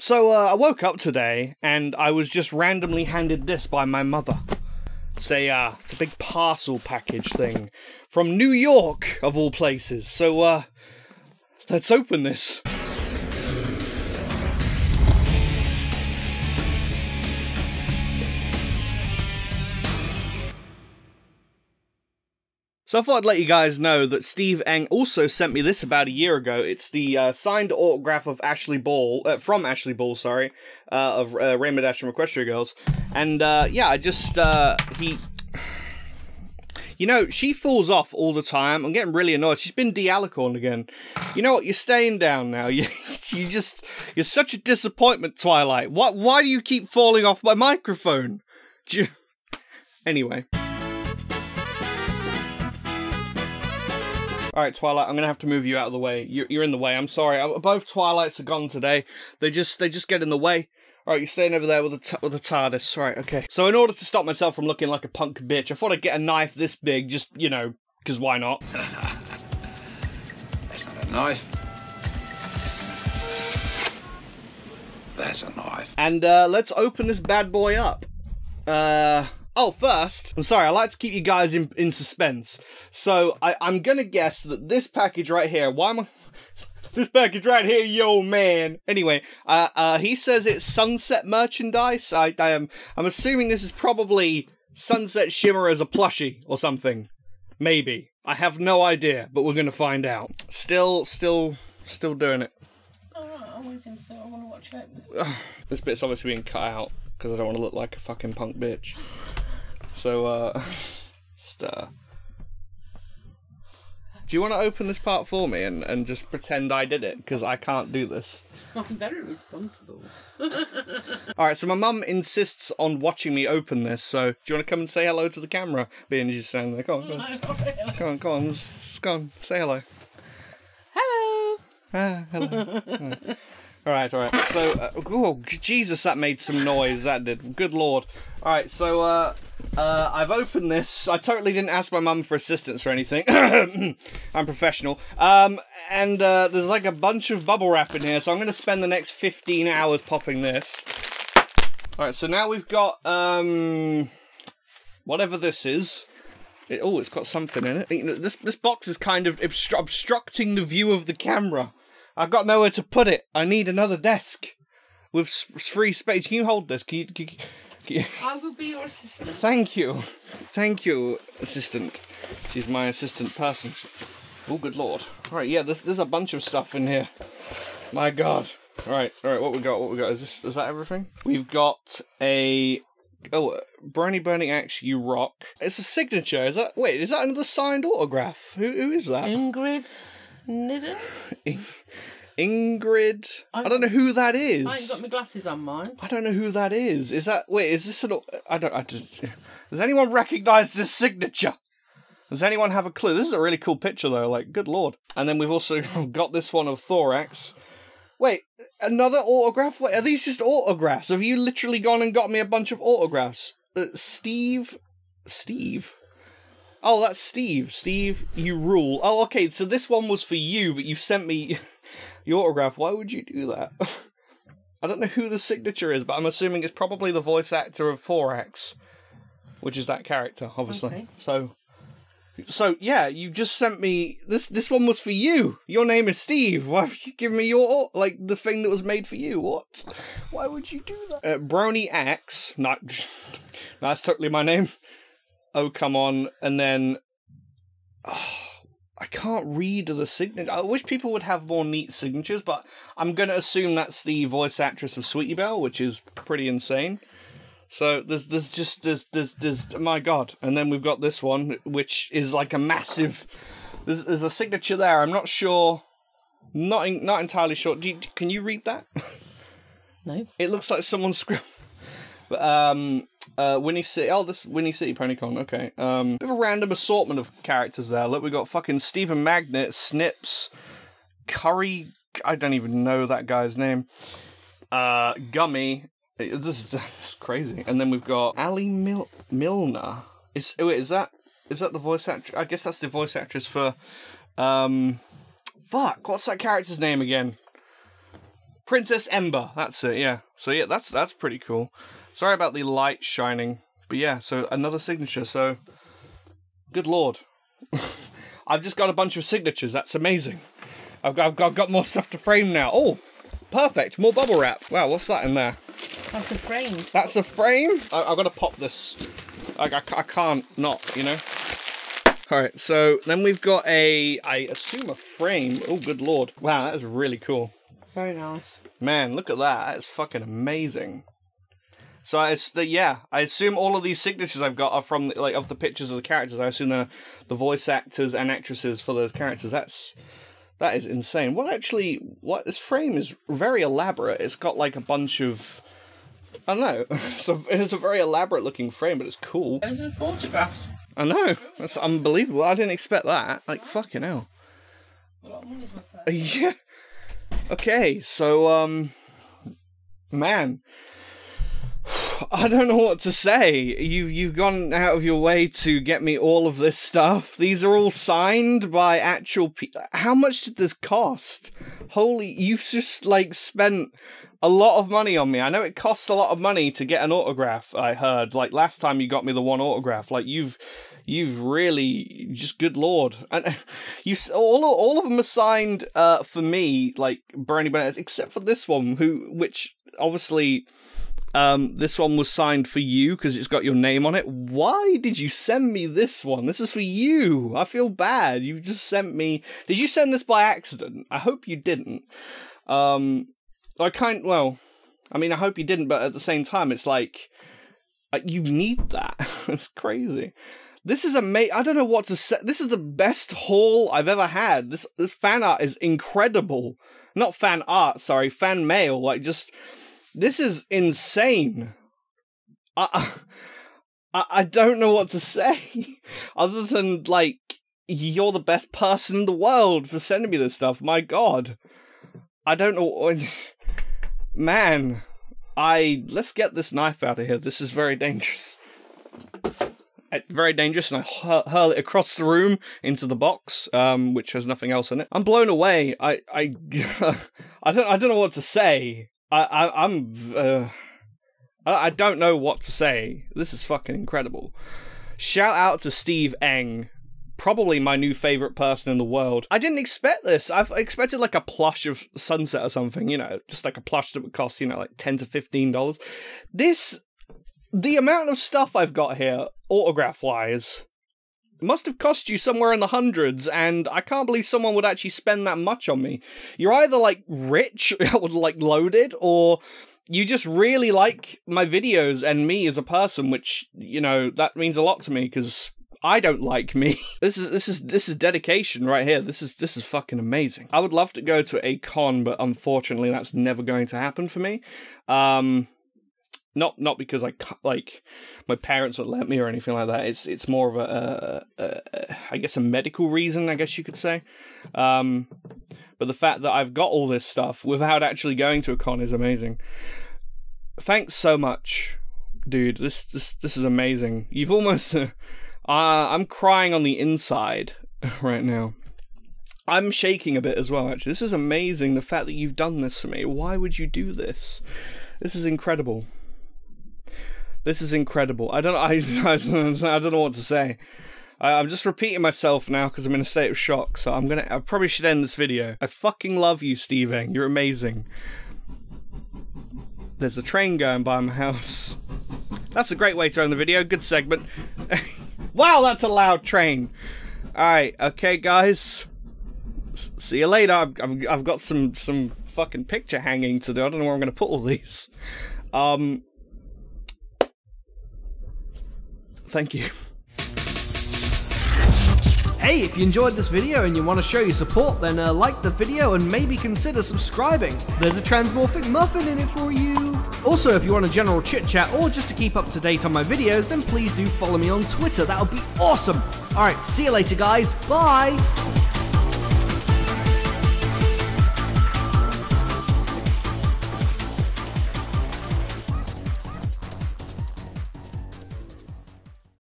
So uh, I woke up today and I was just randomly handed this by my mother. It's a, uh, it's a big parcel package thing from New York, of all places. So uh, let's open this. So I thought I'd let you guys know that Steve Eng also sent me this about a year ago. It's the uh, signed autograph of Ashley Ball, uh, from Ashley Ball, sorry, uh, of uh, Rainbow Dash from Equestria Girls. And uh, yeah, I just, uh, he. You know, she falls off all the time. I'm getting really annoyed. She's been de-alicorned again. You know what? You're staying down now. You, you just, you're such a disappointment, Twilight. What? Why do you keep falling off my microphone? You... Anyway. All right, Twilight. I'm gonna have to move you out of the way. You're, you're in the way. I'm sorry. Uh, Both Twilights are gone today. They just they just get in the way. All right, you're staying over there with the t- with the TARDIS. Right, okay. So in order to stop myself from looking like a punk bitch, I thought I'd get a knife this big, just you know, because why not? That's not a knife. That's a knife. And uh, let's open this bad boy up. Uh. Oh, first, I'm sorry, I like to keep you guys in, in suspense. So, I, I'm gonna guess that this package right here, why am I. This package right here, yo man. Anyway, uh, uh, he says it's Sunset merchandise. I, I am, I'm assuming this is probably Sunset Shimmer as a plushie or something. Maybe. I have no idea, but we're gonna find out. Still, still, still doing it. Alright, I'm waiting so I want to watch it. This bit's obviously being cut out because I don't want to look like a fucking punk bitch. So, uh, just, uh, do you want to open this part for me and, and just pretend I did it? Because I can't do this. I'm very responsible. Alright, so my mum insists on watching me open this, so do you want to come and say hello to the camera? Being you standing there. Come on, come on, come on, come on, on say hello. Hello. Ah, hello. Alright, alright. So, uh, oh, Jesus, that made some noise. That did. Good lord. Alright, so, uh, uh, I've opened this. I totally didn't ask my mum for assistance or anything. I'm professional. Um, and, uh, there's like a bunch of bubble wrap in here, so I'm gonna spend the next 15 hours popping this. Alright, so now we've got, um, whatever this is. It, oh, it's got something in it. This this box is kind of obstru- obstructing the view of the camera. I've got nowhere to put it. I need another desk with free space. Can you hold this? Can you, can you- can you- I will be your assistant. Thank you, thank you, assistant. She's my assistant person. Oh, good lord! All right, yeah, there's there's a bunch of stuff in here. My god! All right, all right. What we got? What we got? Is this is that everything? We've got a oh, Brony Burning Axe. You rock. It's a signature. Is that wait? Is that another signed autograph? Who who is that? Ingrid Nidden? Ingrid. I, I- don't know who that is. I ain't got my glasses on mine. I don't know who that is. Is that wait? Is this an? I don't. I don't does anyone recognise this signature? Does anyone have a clue? This is a really cool picture though. Like, good lord! And then we've also got this one of Thorax. Wait, another autograph? Wait, are these just autographs? Have you literally gone and got me a bunch of autographs? Uh, Steve, Steve. Oh, that's Steve. Steve, you rule. Oh, okay. So this one was for you, but you sent me your autograph. Why would you do that? I don't know who the signature is, but I'm assuming it's probably the voice actor of Thorax, which is that character, obviously. Okay. So, so yeah, you just sent me this. This one was for you. Your name is Steve. Why have you given me your like the thing that was made for you? What? Why would you do that? Uh, Brony Axe. Not. that's totally my name. Oh come on, and then. Oh, I can't read the signature. I wish people would have more neat signatures, but I'm going to assume that's the voice actress of Sweetie Belle, which is pretty insane. So there's there's just there's there's there's my god, and then we've got this one, which is like a massive. There's there's a signature there. I'm not sure, not in, not entirely sure. You, can you read that? No. It looks like someone script. But, um, uh, Windy City. Oh, this Windy City Ponycon. Okay. Um, bit of a random assortment of characters there. Look, we got fucking Steven Magnet, Snips, Curry. I don't even know that guy's name. Uh, Gummy. This is, this is crazy. And then we've got Ali Mil- Milner. Is oh, wait, is that is that the voice actress? I guess that's the voice actress for. Um, fuck. What's that character's name again? Princess Ember. That's it. Yeah. So yeah, that's that's pretty cool. Sorry about the light shining, but yeah. So another signature. So good lord, I've just got a bunch of signatures. That's amazing. I've got I've got, I've got more stuff to frame now. Oh, perfect. More bubble wrap. Wow, what's that in there? That's a frame. That's a frame. I, I've got to pop this. I, I, I can't not. You know. All right. So then we've got a. I assume a frame. Oh, good lord. Wow, that is really cool. Very nice. Man, look at that. That's fucking amazing. So I, the, yeah, I assume all of these signatures I've got are from like of the pictures of the characters. I assume the the voice actors and actresses for those characters. That's that is insane. Well, actually? What this frame is very elaborate. It's got like a bunch of. I don't know. So it's a very elaborate looking frame, but it's cool. Those are photographs. I know. That's unbelievable. I didn't expect that. Like fucking hell. A lot of money's worth there. Yeah. Okay, so um man, I don't know what to say. You you've gone out of your way to get me all of this stuff. These are all signed by actual people. How much did this cost? Holy, you've just like spent a lot of money on me. I know it costs a lot of money to get an autograph. I heard like last time you got me the one autograph. Like you've you've really just good lord. And you all all of them are signed uh for me like Bernie Bennett except for this one who which obviously um this one was signed for you because it's got your name on it. Why did you send me this one? This is for you. I feel bad. You just sent me did you send this by accident? I hope you didn't. Um i kind well i mean i hope you didn't but at the same time it's like uh, you need that. It's crazy this is a amazing. I don't know what to say. This is the best haul I've ever had. This, this fan art is incredible. Not fan art, sorry, fan mail. Like just this is insane. I I, I don't know what to say other than like you're the best person in the world for sending me this stuff. My god. I don't know man. I let's get this knife out of here. This is very dangerous very dangerous, and I hur- hurl it across the room into the box, um, which has nothing else in it. I'm blown away. I, I, I don't, I don't know what to say. I, I I'm, uh, I, I don't know what to say. This is fucking incredible. Shout out to Steve Eng. Probably my new favorite person in the world. I didn't expect this. I've expected like a plush of Sunset or something, you know, just like a plush that would cost, you know, like 10 to $15. This the amount of stuff I've got here, autograph wise, must have cost you somewhere in the hundreds, and I can't believe someone would actually spend that much on me. You're either like rich, or like loaded, or you just really like my videos and me as a person, which you know that means a lot to me because. I don't like me. This is this is this is dedication right here. This is this is fucking amazing. I would love to go to a con, but unfortunately that's never going to happen for me. Um not not because I like my parents would let me or anything like that. It's it's more of a, a, a, I guess a medical reason, I guess you could say. Um, but the fact that I've got all this stuff without actually going to a con is amazing. Thanks so much, dude. This this this is amazing. You've almost uh, I'm crying on the inside right now. I'm shaking a bit as well. Actually, this is amazing. The fact that you've done this for me. Why would you do this? This is incredible. This is incredible. I don't. I, I, don't, I don't know what to say. I, I'm just repeating myself now because I'm in a state of shock. So I'm gonna. I probably should end this video. I fucking love you, Steve Eng. You're amazing. There's a train going by my house. That's a great way to end the video. Good segment. wow, that's a loud train. All right, okay, guys. S- see you later. I've, I've, I've got some some fucking picture hanging to do. I don't know where I'm gonna put all these. Um. Thank you. Hey, if you enjoyed this video and you want to show your support, then uh, like the video and maybe consider subscribing. There's a transmorphic muffin in it for you. Also, if you want a general chit chat or just to keep up to date on my videos, then please do follow me on Twitter. That would be awesome. Alright, see you later, guys. Bye.